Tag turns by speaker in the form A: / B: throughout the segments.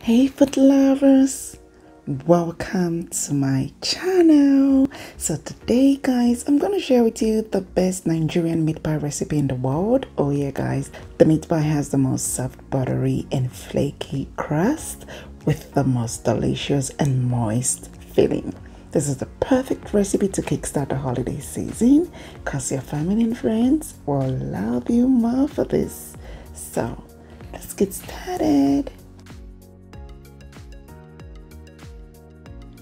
A: Hey food lovers, welcome to my channel. So today guys, I'm gonna share with you the best Nigerian meat pie recipe in the world. Oh yeah guys, the meat pie has the most soft, buttery and flaky crust with the most delicious and moist filling. This is the perfect recipe to kickstart the holiday season because your family and friends will love you more for this. So let's get started.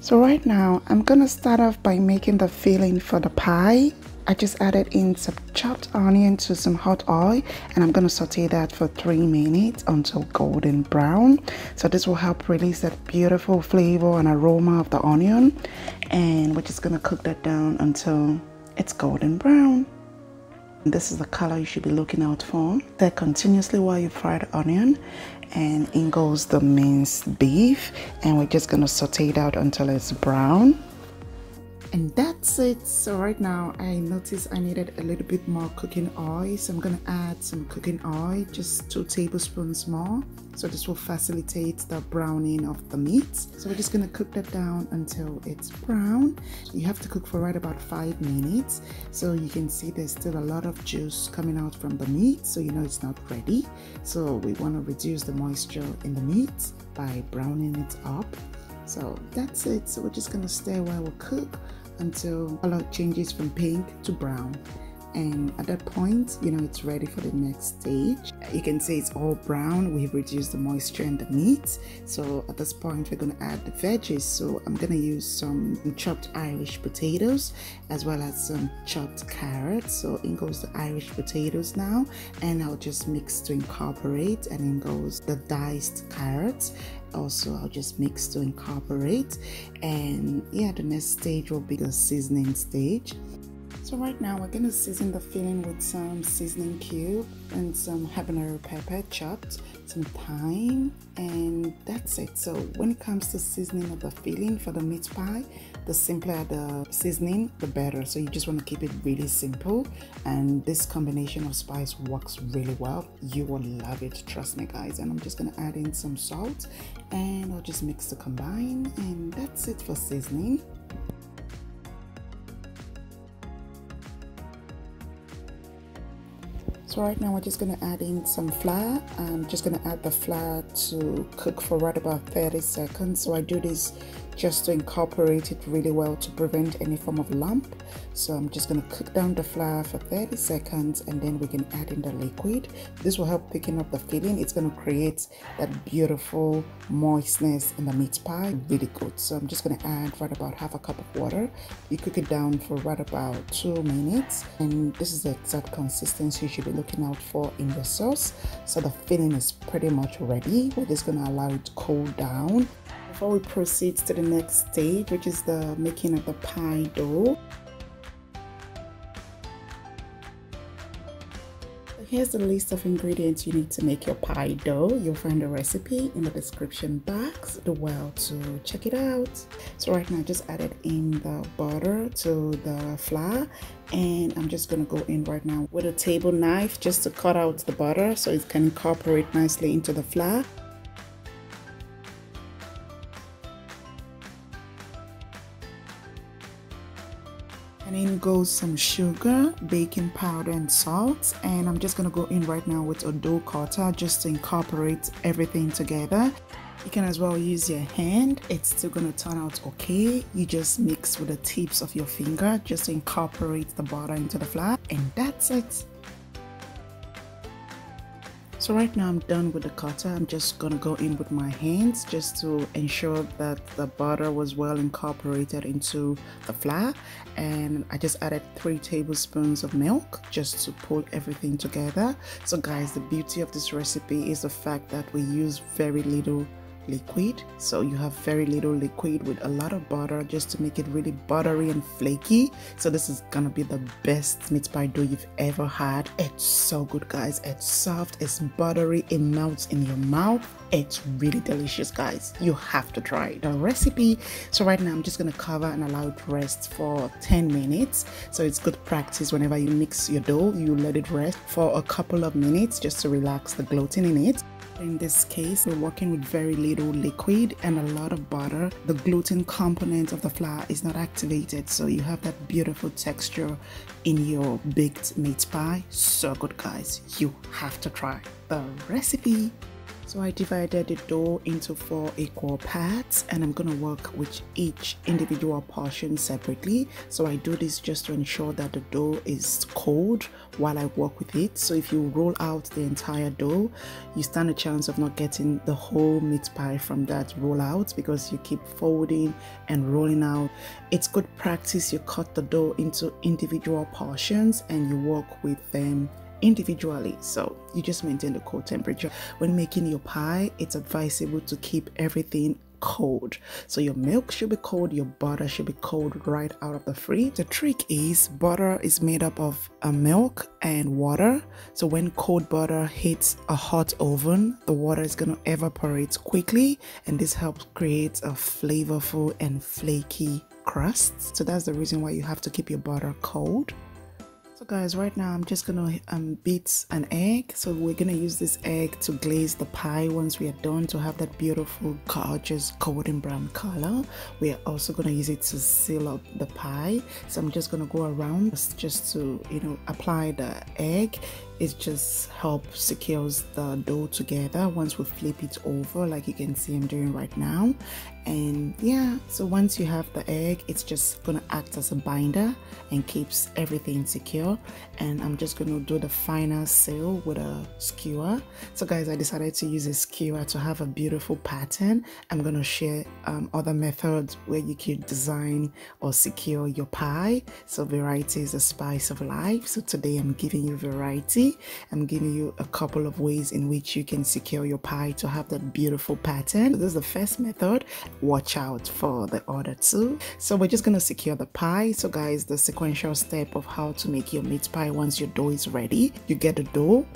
A: So right now I'm gonna start off by making the filling for the pie. I just added in some chopped onion to some hot oil and I'm gonna saute that for three minutes until golden brown. So this will help release that beautiful flavor and aroma of the onion and we're just gonna cook that down until it's golden brown. This is the color you should be looking out for. That continuously while you fry the onion and in goes the minced beef and we're just gonna saute it out until it's brown and that's it. So right now i noticed i needed a little bit more cooking oil. So i'm gonna add some cooking oil just two tablespoons more. So this will facilitate the browning of the meat. So we're just gonna cook that down until it's brown. You have to cook for right about five minutes. So you can see there's still a lot of juice coming out from the meat so you know it's not ready. So we want to reduce the moisture in the meat by browning it up. So that's it. So we're just gonna stir while we cook until color changes from pink to brown and at that point you know it's ready for the next stage. You can see it's all brown. We've reduced the moisture in the meat. So at this point we're going to add the veggies. So i'm going to use some chopped irish potatoes as well as some chopped carrots. So in goes the irish potatoes now. And i'll just mix to incorporate. And in goes the diced carrots. Also I'll just mix to incorporate. And yeah the next stage will be the seasoning stage so right now we're going to season the filling with some seasoning cube and some habanero pepper chopped, some thyme, and that's it. So when it comes to seasoning of the filling for the meat pie, the simpler the seasoning, the better. So you just want to keep it really simple and this combination of spice works really well. You will love it, trust me guys. And I'm just going to add in some salt and I'll just mix to combine and that's it for seasoning. So right now we're just going to add in some flour. I'm just going to add the flour to cook for right about 30 seconds. So I do this just to incorporate it really well to prevent any form of lump. So I'm just going to cook down the flour for 30 seconds and then we can add in the liquid. This will help picking up the filling. It's going to create that beautiful moistness in the meat pie. Really good. So I'm just going to add right about half a cup of water. You cook it down for right about two minutes and this is the exact consistency you should be looking out for in your sauce. So the filling is pretty much ready. We're just going to allow it to cool down before we proceed to the next stage which is the making of the pie dough Here's the list of ingredients you need to make your pie dough. You'll find the recipe in the description box, the well to check it out. So right now I just added in the butter to the flour and I'm just gonna go in right now with a table knife just to cut out the butter so it can incorporate nicely into the flour. And in goes some sugar baking powder and salt. And i'm just gonna go in right now with a dough cutter just to incorporate everything together. You can as well use your hand. It's still gonna turn out okay. You just mix with the tips of your finger just to incorporate the butter into the flour. And that's it so right now I'm done with the cutter. I'm just gonna go in with my hands just to ensure that the butter was well incorporated into the flour. And I just added three tablespoons of milk just to pull everything together. So guys, the beauty of this recipe is the fact that we use very little liquid. So you have very little liquid with a lot of butter just to make it really buttery and flaky. So this is gonna be the best meat pie dough you've ever had. It's so good guys. It's soft it's buttery it melts in your mouth. It's really delicious guys. You have to try the recipe. So right now i'm just gonna cover and allow it to rest for 10 minutes. So it's good practice whenever you mix your dough you let it rest for a couple of minutes just to relax the gluten in it In this case, we're working with very little liquid and a lot of butter. The gluten component of the flour is not activated, so you have that beautiful texture in your baked meat pie. So good, guys. You have to try the recipe. So I divided the dough into four equal parts and I'm gonna work with each individual portion separately. So I do this just to ensure that the dough is cold while I work with it. So if you roll out the entire dough, you stand a chance of not getting the whole meat pie from that rollout because you keep folding and rolling out. It's good practice. You cut the dough into individual portions and you work with them individually. So you just maintain the cold temperature. When making your pie it's advisable to keep everything cold. So your milk should be cold your butter should be cold right out of the fridge. The trick is butter is made up of a milk and water. So when cold butter hits a hot oven the water is going to evaporate quickly and this helps create a flavorful and flaky crust. So that's the reason why you have to keep your butter cold so guys right now i'm just gonna um, beat an egg. So we're gonna use this egg to glaze the pie once we are done to have that beautiful gorgeous golden brown color. We are also gonna use it to seal up the pie. So i'm just gonna go around just to you know apply the egg it just helps secures the dough together once we flip it over like you can see I'm doing right now. And yeah so once you have the egg it's just gonna act as a binder and keeps everything secure. And I'm just gonna do the final seal with a skewer. So guys I decided to use a skewer to have a beautiful pattern. I'm gonna share um, other methods where you could design or secure your pie. So variety is the spice of life. So today I'm giving you variety I'm giving you a couple of ways in which you can secure your pie to have that beautiful pattern. This is the first method. Watch out for the other two. So we're just going to secure the pie. So guys, the sequential step of how to make your meat pie once your dough is ready. You get the dough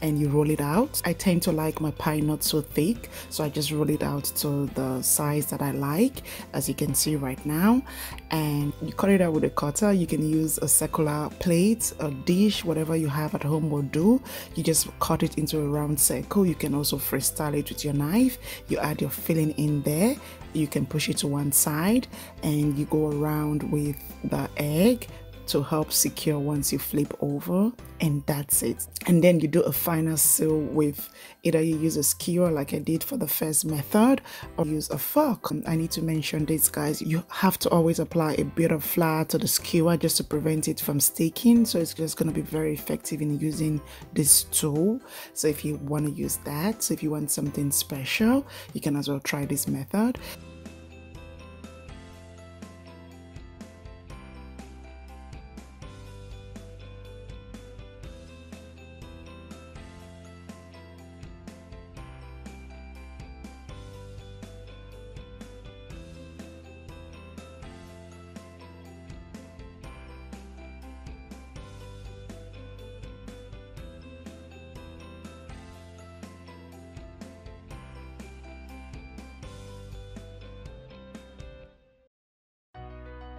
A: and you roll it out. I tend to like my pie not so thick, so I just roll it out to the size that I like, as you can see right now. And you cut it out with a cutter. You can use a circular plate, a dish, whatever you have at home will do. You just cut it into a round circle. You can also freestyle it with your knife. You add your filling in there. You can push it to one side and you go around with the egg to help secure once you flip over and that's it. And then you do a final seal with either you use a skewer like I did for the first method or use a fork. I need to mention this guys. You have to always apply a bit of flour to the skewer just to prevent it from sticking. So it's just going to be very effective in using this tool. So if you want to use that so if you want something special you can as well try this method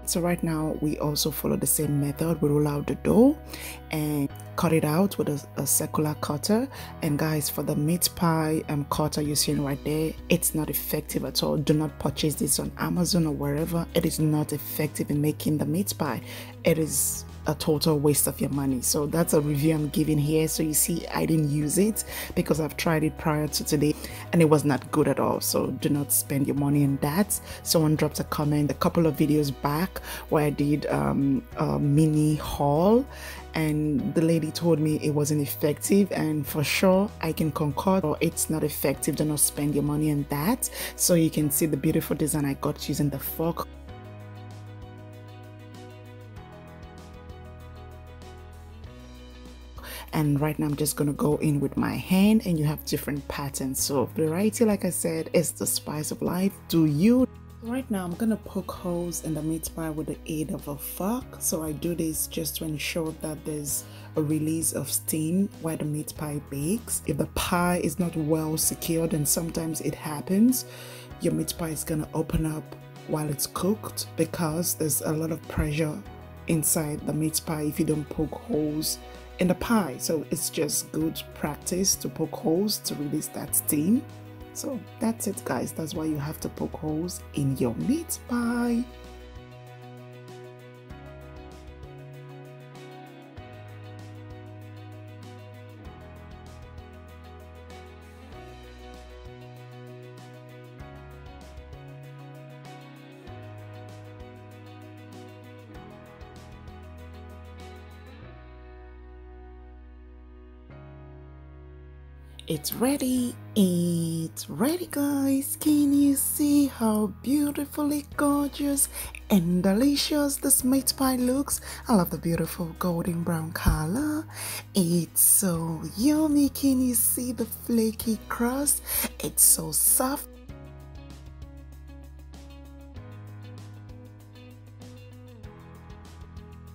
A: so right now we also follow the same method. We roll out the dough and cut it out with a, a circular cutter and guys for the meat pie um, cutter you're seeing right there it's not effective at all do not purchase this on amazon or wherever it is not effective in making the meat pie it is a total waste of your money. So that's a review I'm giving here. So you see, I didn't use it because I've tried it prior to today and it was not good at all. So do not spend your money on that. Someone dropped a comment a couple of videos back where I did um, a mini haul and the lady told me it wasn't effective and for sure I can concur. Or it's not effective do not spend your money on that. So you can see the beautiful design I got using the fork. And right now I'm just gonna go in with my hand and you have different patterns. So variety like I said is the spice of life. Do you Right now I'm gonna poke holes in the meat pie with the aid of a fork so I do this just to ensure that there's a release of steam while the meat pie bakes. If the pie is not well secured and sometimes it happens, your meat pie is gonna open up while it's cooked because there's a lot of pressure inside the meat pie if you don't poke holes in the pie. So it's just good practice to poke holes to release that steam. So that's it guys. That's why you have to poke holes in your meat pie. It's ready. It's ready, guys. Can you see how beautifully gorgeous and delicious this meat pie looks? I love the beautiful golden brown color. It's so yummy. Can you see the flaky crust? It's so soft.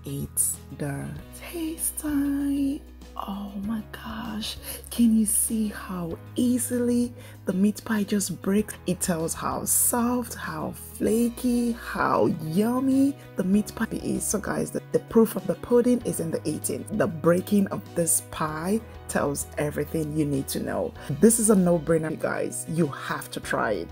A: It's the taste time. Oh my gosh, can you see how easily the meat pie just breaks? It tells how soft, how flaky, how yummy the meat pie is. So guys, the, the proof of the pudding is in the eating. The breaking of this pie tells everything you need to know. This is a no-brainer guys, you have to try it.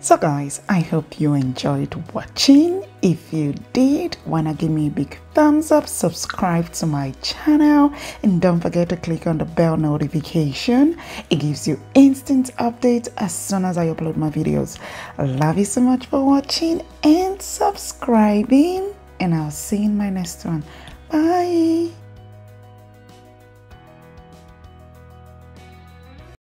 A: So guys, I hope you enjoyed watching. If you did, wanna give me a big thumbs up, subscribe to my channel, and don't forget to click on the bell notification. It gives you instant updates as soon as I upload my videos. Love you so much for watching and subscribing, and I'll see you in my next one. Bye!